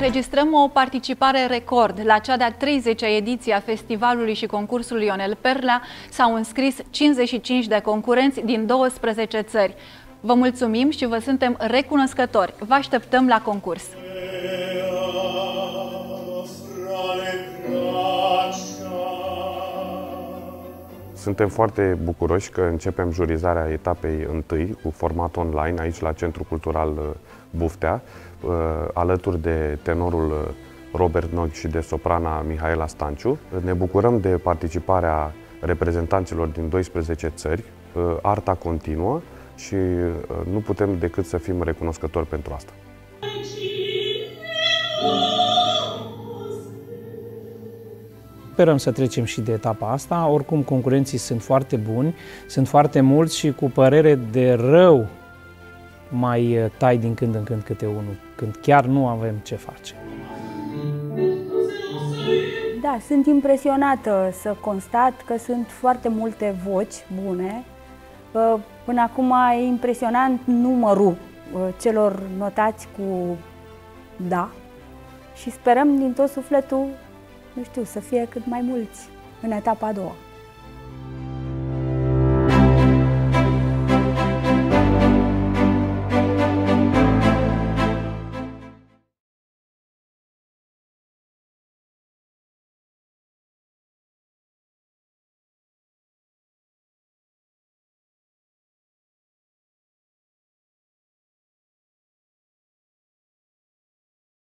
Înregistrăm o participare record. La cea de-a 30-a ediție a festivalului și concursului Ionel Perla s-au înscris 55 de concurenți din 12 țări. Vă mulțumim și vă suntem recunoscători. Vă așteptăm la concurs! Suntem foarte bucuroși că începem jurizarea etapei întâi cu format online aici la Centrul Cultural uh, Buftea, uh, alături de tenorul uh, Robert Nog și de soprana Mihaela Stanciu. Ne bucurăm de participarea reprezentanților din 12 țări, arta continuă și nu putem decât să fim recunoscători pentru asta. Sperăm să trecem și de etapa asta. Oricum, concurenții sunt foarte buni, sunt foarte mulți și cu părere de rău mai uh, tai din când în când câte unul, când chiar nu avem ce face. Da, sunt impresionată să constat că sunt foarte multe voci bune. Uh, până acum e impresionant numărul uh, celor notați cu da și sperăm din tot sufletul nu știu, să fie cât mai mulți în etapa a doua.